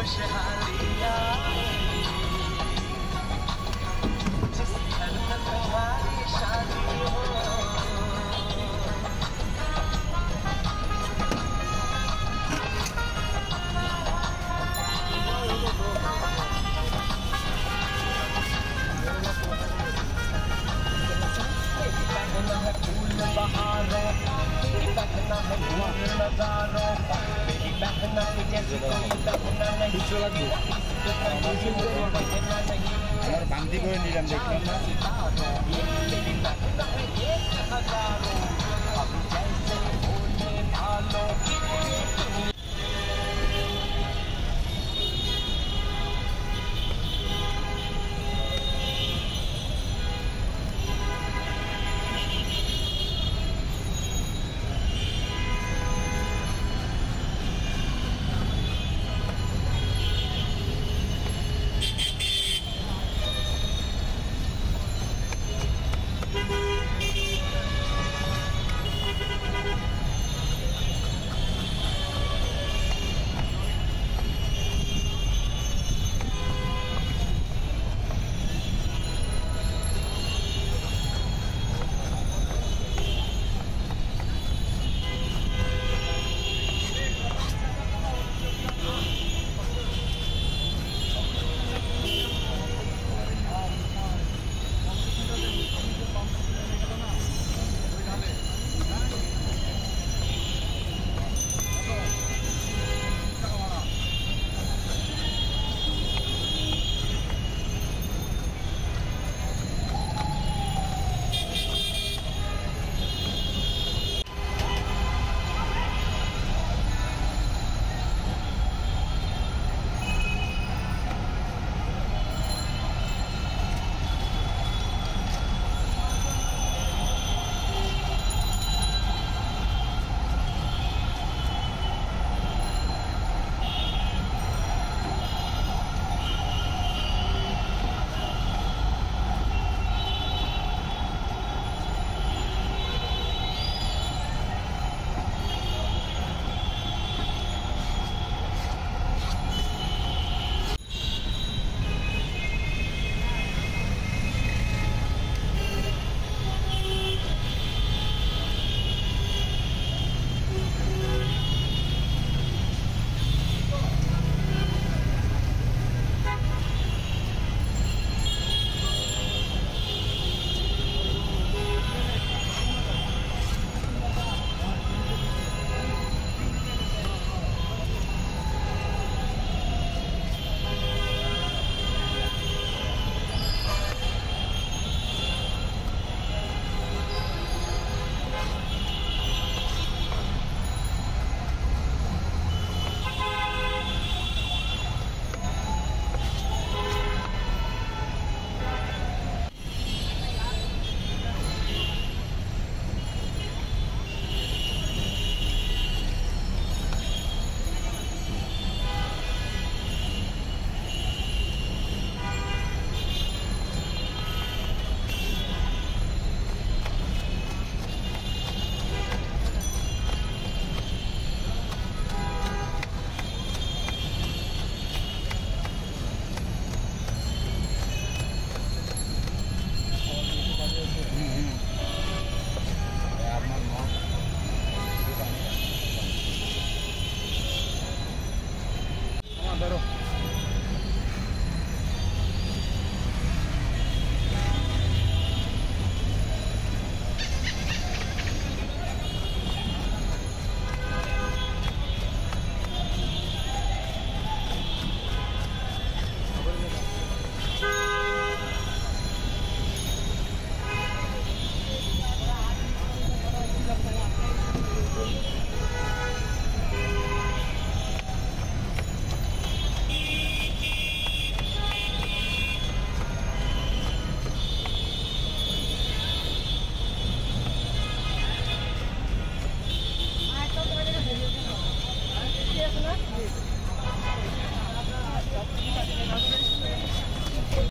我是哈利呀 আমার বান্দি করে নিলাম